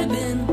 have been.